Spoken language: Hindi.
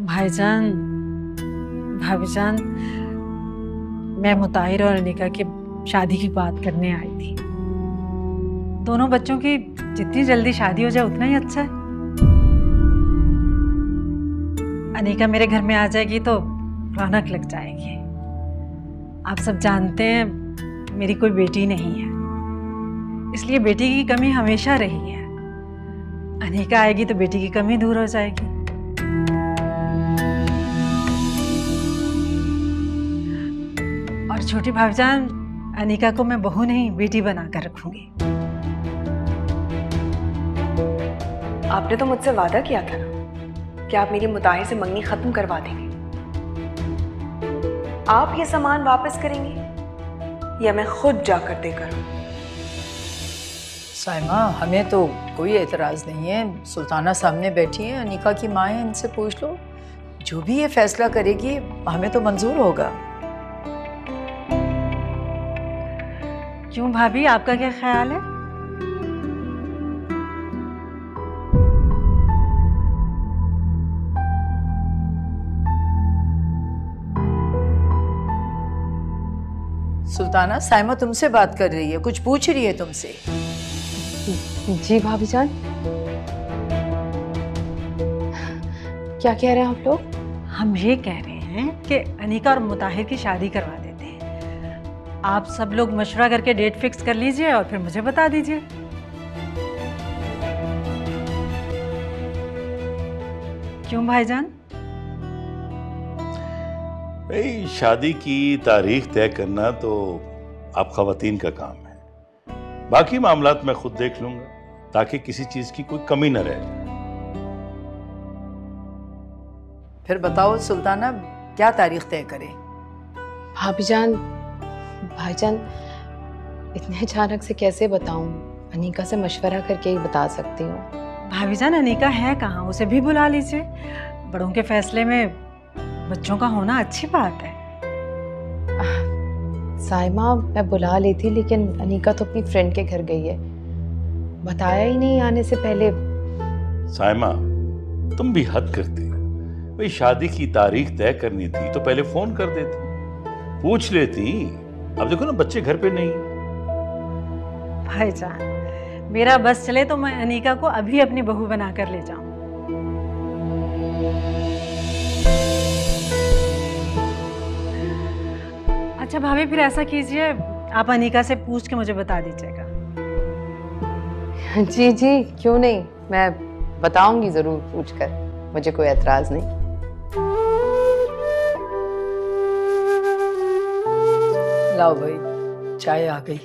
भाईजान, भाभीजान, मैं मुताहिर और अनिका की शादी की बात करने आई थी। दोनों बच्चों की जितनी जल्दी शादी हो जाए उतना ही अच्छा है। अनिका मेरे घर में आ जाएगी तो रौनक लग जाएगी। आप सब जानते हैं, मेरी कोई बेटी नहीं है। इसलिए बेटी की कमी हमेशा रही है। अनिका आएगी तो बेटी की कमी दूर हो जाएगी। और छोटी भाईजान अनिका को मैं बहू नहीं, बेटी बनाकर रखूँगी। आपने तो मुझसे वादा किया था ना कि आप मेरी मुताहिर से मंगनी खत्म करवा देंगे। आप ये सामान वापस करेंगे या मैं खुद जाकर देकर आऊँ? साइमा हमें तो कोई एतराज़ नहीं है। सुल्ताना सामने बैठी है अनिका की माँ है इनसे पूछ लो। जो भी ये फैसला करेगी हमें तो मंजूर होगा। क्यों भाभी आपका क्या ख्याल है? सुल्ताना साइमा तुमसे बात कर रही है कुछ पूछ रही है तुमसे? जी भाभी जान क्या कह रहे हैं आप लोग? हम ये कह रहे हैं कि अनिका और मुताहिर की शादी करवा देते हैं। आप सब लोग मशवरा करके डेट फिक्स कर लीजिए और फिर मुझे बता दीजिए। क्यों भाईजान? भाई शादी की तारीख तय करना तो आप खवातीन का काम है। बाकी मामलात मैं खुद देख लूँगा ताकि किसी चीज़ की कोई कमी न रह। जाए फिर बताओ सुल्ताना क्या तारीख तय करें? भाभी जान भाईजान इतने अचानक से कैसे बताऊँ? अनिका से मशवरा करके ही बता सकती हूँ। भाभीजान अनिका है कहाँ? उसे भी बुला लीजिए। बड़ों के फैसले में बच्चों का होना अच्छी बात है। साइमा मैं बुला ली थी लेकिन अनीका तो अपनी फ्रेंड के घर गई है। बताया ही नहीं आने से पहले। साइमा तुम भी हद करती भाई शादी की तारीख तय करनी थी तो पहले फ़ोन कर देती। पूछ लेती अब देखो ना बच्चे घर पे नहीं। भाईजान मेरा बस चले तो मैं अनिका को अभी अपनी बहू बना कर ले जाऊँ। अच्छा भाभी फिर ऐसा कीजिए आप अनिका से पूछ के मुझे बता दीजिएगा। जी जी क्यों नहीं? मैं बताऊँगी ज़रूर पूछकर मुझे कोई एतराज़ नहीं। लाओ भाई चाय आ गई।